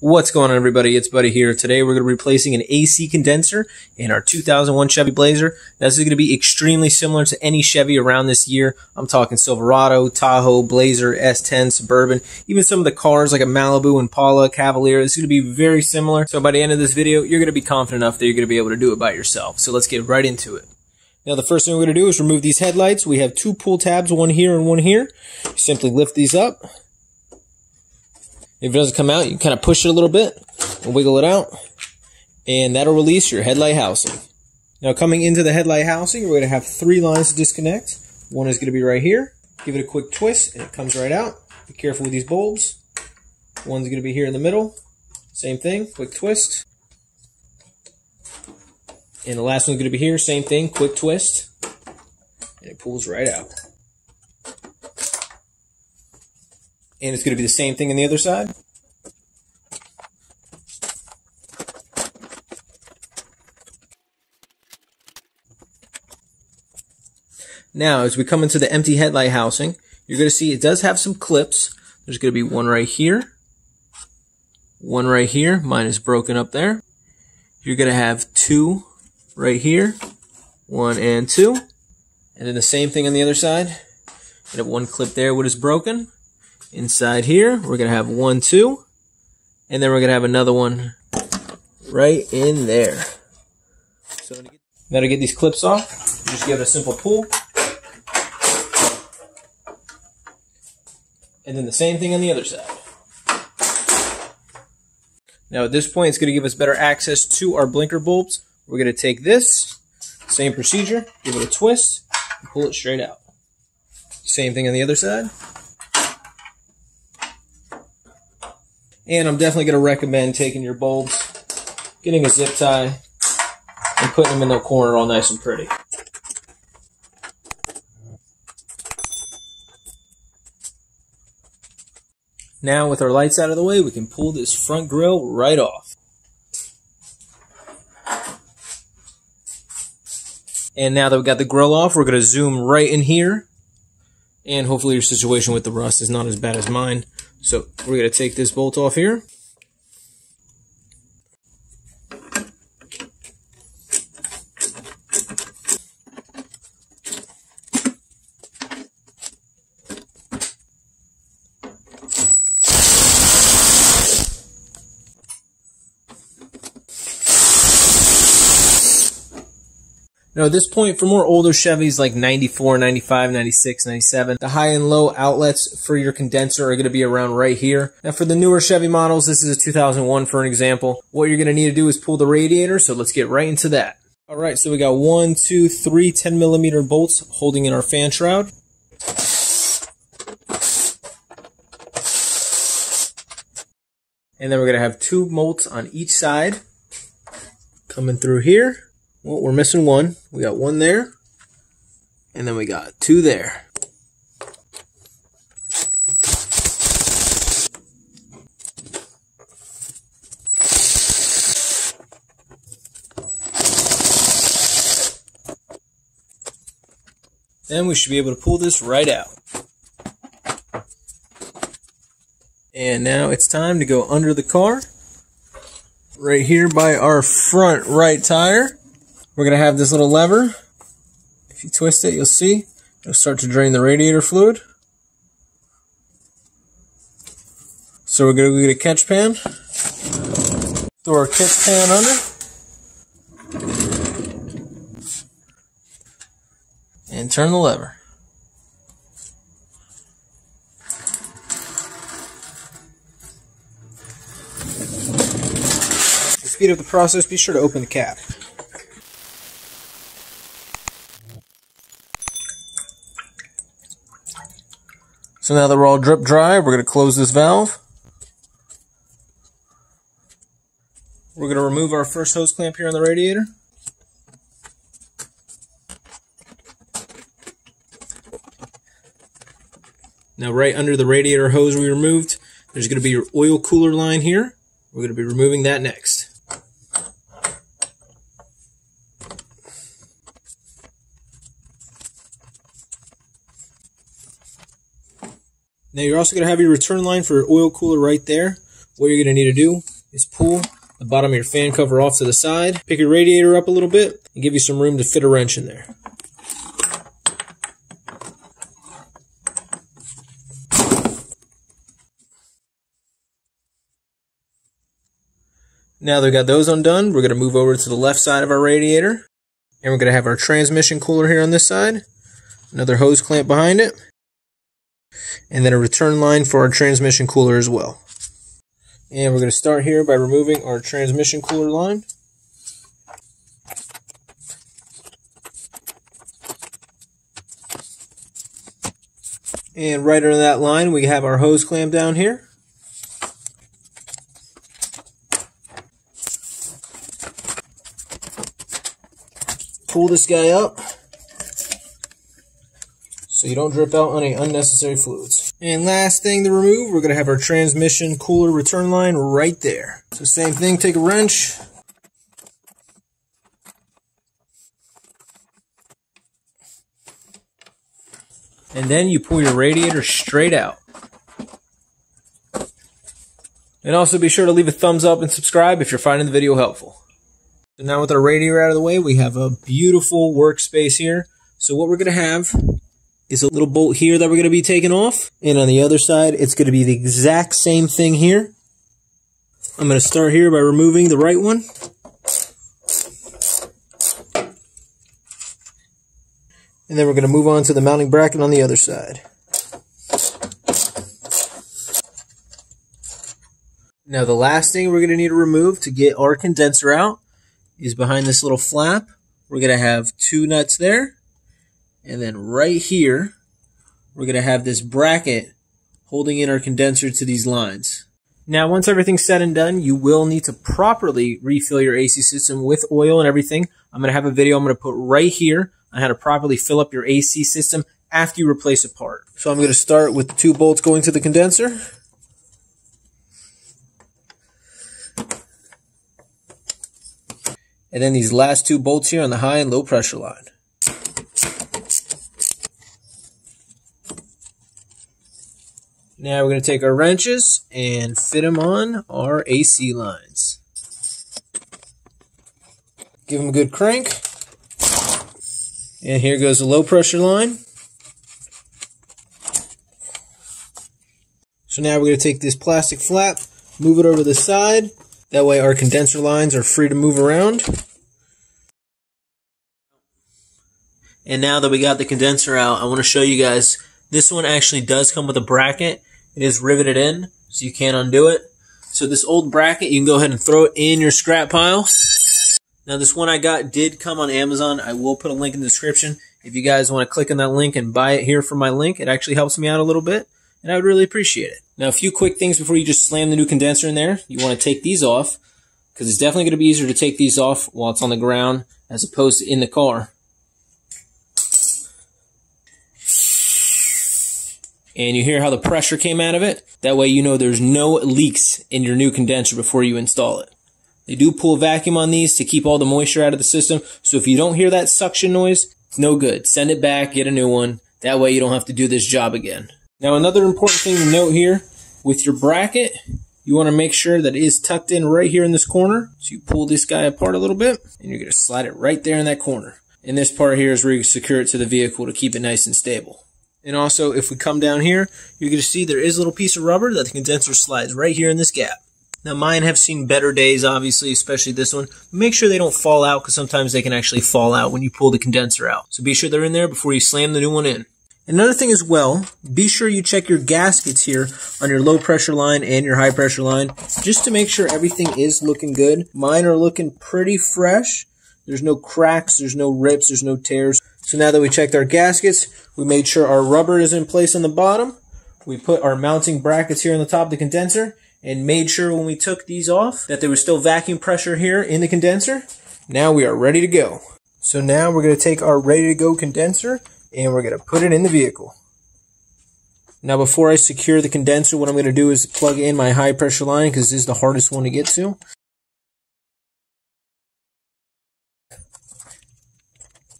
What's going on, everybody? It's Buddy here. Today, we're going to be replacing an AC condenser in our 2001 Chevy Blazer. Now, this is going to be extremely similar to any Chevy around this year. I'm talking Silverado, Tahoe, Blazer, S10, Suburban, even some of the cars like a Malibu, Impala, Cavalier. This is going to be very similar. So, by the end of this video, you're going to be confident enough that you're going to be able to do it by yourself. So, let's get right into it. Now, the first thing we're going to do is remove these headlights. We have two pull tabs, one here and one here. Simply lift these up if it doesn't come out, you kind of push it a little bit and wiggle it out, and that'll release your headlight housing. Now, coming into the headlight housing, we're going to have three lines to disconnect. One is going to be right here. Give it a quick twist, and it comes right out. Be careful with these bulbs. One's going to be here in the middle. Same thing, quick twist. And the last one's going to be here, same thing, quick twist. And it pulls right out. And it's going to be the same thing on the other side. Now, as we come into the empty headlight housing, you're going to see it does have some clips. There's going to be one right here, one right here. Mine is broken up there. You're going to have two right here, one and two. And then the same thing on the other side. You have one clip there, what is broken. Inside here, we're going to have one, two, and then we're going to have another one right in there. So now to get these clips off, just give it a simple pull. And then the same thing on the other side. Now at this point, it's going to give us better access to our blinker bulbs. We're going to take this, same procedure, give it a twist, pull it straight out. Same thing on the other side. And I'm definitely going to recommend taking your bulbs, getting a zip tie, and putting them in the corner all nice and pretty. Now with our lights out of the way, we can pull this front grill right off. And now that we've got the grill off, we're going to zoom right in here. And hopefully your situation with the rust is not as bad as mine. So we're going to take this bolt off here. Now at this point, for more older Chevys like 94, 95, 96, 97, the high and low outlets for your condenser are going to be around right here. Now for the newer Chevy models, this is a 2001 for an example. What you're going to need to do is pull the radiator, so let's get right into that. Alright, so we got one, two, three 10 millimeter bolts holding in our fan shroud. And then we're going to have two bolts on each side coming through here. Well, we're missing one. We got one there, and then we got two there. Then we should be able to pull this right out. And now it's time to go under the car. Right here by our front right tire. We're going to have this little lever. If you twist it, you'll see it'll start to drain the radiator fluid. So we're going to get a catch pan. Throw our catch pan under. And turn the lever. To speed up the process, be sure to open the cap. So now that we're all drip dry, we're going to close this valve. We're going to remove our first hose clamp here on the radiator. Now right under the radiator hose we removed, there's going to be your oil cooler line here. We're going to be removing that next. Now you're also going to have your return line for your oil cooler right there. what you're going to need to do is pull the bottom of your fan cover off to the side, pick your radiator up a little bit, and give you some room to fit a wrench in there. Now that we've got those undone, we're going to move over to the left side of our radiator. And we're going to have our transmission cooler here on this side. Another hose clamp behind it. And then a return line for our transmission cooler as well. And we're going to start here by removing our transmission cooler line. And right under that line, we have our hose clamp down here. pull this guy up you don't drip out any unnecessary fluids. And last thing to remove, we're going to have our transmission cooler return line right there. So same thing, take a wrench. And then you pull your radiator straight out. And also be sure to leave a thumbs up and subscribe if you're finding the video helpful. So now with our radiator out of the way, we have a beautiful workspace here. So what we're going to have is a little bolt here that we're going to be taking off. And on the other side, it's going to be the exact same thing here. I'm going to start here by removing the right one. And then we're going to move on to the mounting bracket on the other side. Now the last thing we're going to need to remove to get our condenser out is behind this little flap. We're going to have two nuts there. And then right here, we're going to have this bracket holding in our condenser to these lines. Now, once everything's said and done, you will need to properly refill your AC system with oil and everything. I'm going to have a video I'm going to put right here on how to properly fill up your AC system after you replace a part. So I'm going to start with the two bolts going to the condenser. and then these last two bolts here on the high and low pressure line. Now we're going to take our wrenches and fit them on our AC lines. Give them a good crank. And here goes the low pressure line. So now we're going to take this plastic flap, move it over the side. That way our condenser lines are free to move around. And now that we got the condenser out, I want to show you guys, this one actually does come with a bracket. It is riveted in, so you can't undo it. So this old bracket, you can go ahead and throw it in your scrap pile. Now this one I got did come on Amazon. I will put a link in the description. If you guys want to click on that link and buy it here from my link, it actually helps me out a little bit, and I would really appreciate it. Now a few quick things before you just slam the new condenser in there. You want to take these off, because it's definitely going to be easier to take these off while it's on the ground as opposed to in the car. And you hear how the pressure came out of it. That way you know there's no leaks in your new condenser before you install it. They do pull vacuum on these to keep all the moisture out of the system. So if you don't hear that suction noise, it's no good. Send it back, get a new one. That way you don't have to do this job again. Now another important thing to note here, with your bracket, you want to make sure that it is tucked in right here in this corner. So you pull this guy apart a little bit, and you're going to slide it right there in that corner. And this part here is where you secure it to the vehicle to keep it nice and stable. And also, if we come down here, you're going to see there is a little piece of rubber that the condenser slides right here in this gap. Now, mine have seen better days, obviously, especially this one. Make sure they don't fall out because sometimes they can actually fall out when you pull the condenser out. So be sure they're in there before you slam the new one in. Another thing as well, be sure you check your gaskets here on your low pressure line and your high pressure line just to make sure everything is looking good. Mine are looking pretty fresh. There's no cracks, there's no rips, there's no tears. So now that we checked our gaskets, we made sure our rubber is in place on the bottom. We put our mounting brackets here on the top of the condenser and made sure when we took these off that there was still vacuum pressure here in the condenser. Now we are ready to go. So now we're going to take our ready to go condenser and we're going to put it in the vehicle. Now before I secure the condenser, what I'm going to do is plug in my high pressure line because this is the hardest one to get to.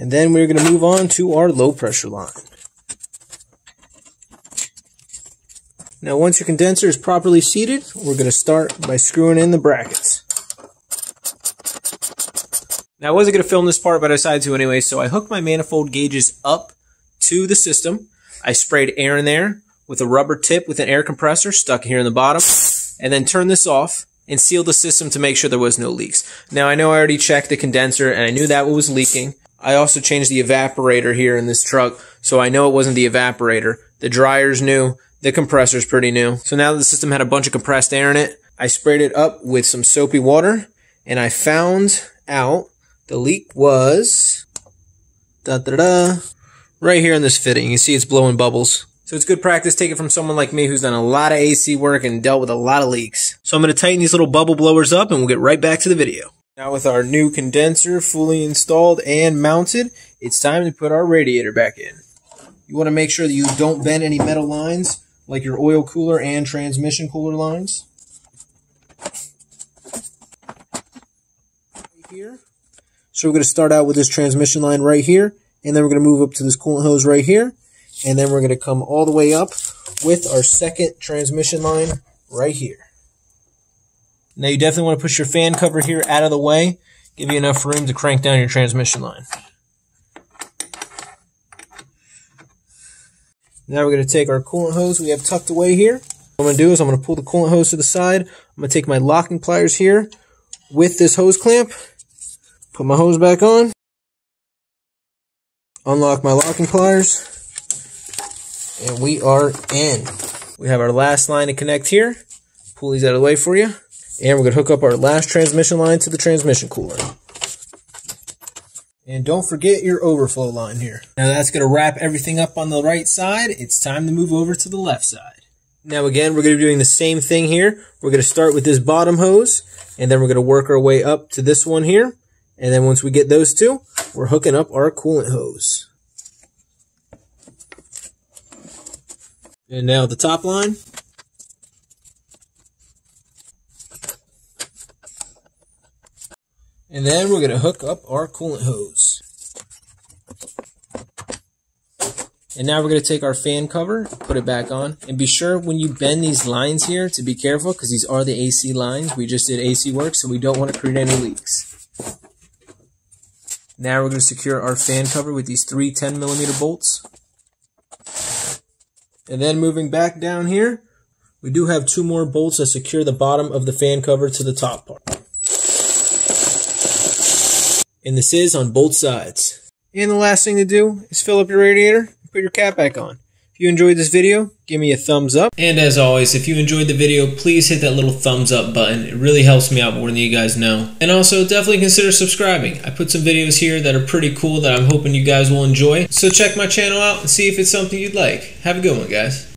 And then we're going to move on to our low pressure line. Now once your condenser is properly seated, we're going to start by screwing in the brackets. Now I wasn't going to film this part, but I decided to anyway, so I hooked my manifold gauges up to the system. I sprayed air in there with a rubber tip with an air compressor stuck here in the bottom, and then turned this off and sealed the system to make sure there was no leaks. Now I know I already checked the condenser and I knew that was leaking. I also changed the evaporator here in this truck, so I know it wasn't the evaporator. The dryer's new, the compressor's pretty new. So now that the system had a bunch of compressed air in it, I sprayed it up with some soapy water, and I found out the leak was da da da right here in this fitting. You see it's blowing bubbles. So it's good practice. Take it from someone like me who's done a lot of AC work and dealt with a lot of leaks. So I'm going to tighten these little bubble blowers up and we'll get right back to the video. Now with our new condenser fully installed and mounted, it's time to put our radiator back in. You want to make sure that you don't bend any metal lines like your oil cooler and transmission cooler lines. Here. So we're going to start out with this transmission line right here, and then we're going to move up to this coolant hose right here, and then we're going to come all the way up with our second transmission line right here. Now you definitely want to push your fan cover here out of the way, give you enough room to crank down your transmission line. Now we're going to take our coolant hose we have tucked away here. What I'm going to do is I'm going to pull the coolant hose to the side. I'm going to take my locking pliers here with this hose clamp, put my hose back on, unlock my locking pliers, and we are in. We have our last line to connect here. Pull these out of the way for you. And we're going to hook up our last transmission line to the transmission cooler. And don't forget your overflow line here. Now that's going to wrap everything up on the right side. It's time to move over to the left side. Now again, we're going to be doing the same thing here. We're going to start with this bottom hose, and then we're going to work our way up to this one here. And then once we get those two, we're hooking up our coolant hose. And now the top line. And then we're going to hook up our coolant hose. And now we're going to take our fan cover, put it back on, and be sure when you bend these lines here to be careful because these are the AC lines. We just did AC work, so we don't want to create any leaks. Now we're going to secure our fan cover with these three 10 millimeter bolts. And then moving back down here, we do have two more bolts that secure the bottom of the fan cover to the top part and this is on both sides. And the last thing to do is fill up your radiator and put your cap back on. If you enjoyed this video, give me a thumbs up. And as always, if you enjoyed the video, please hit that little thumbs up button. It really helps me out more than you guys know. And also, definitely consider subscribing. I put some videos here that are pretty cool that I'm hoping you guys will enjoy. So check my channel out and see if it's something you'd like. Have a good one, guys.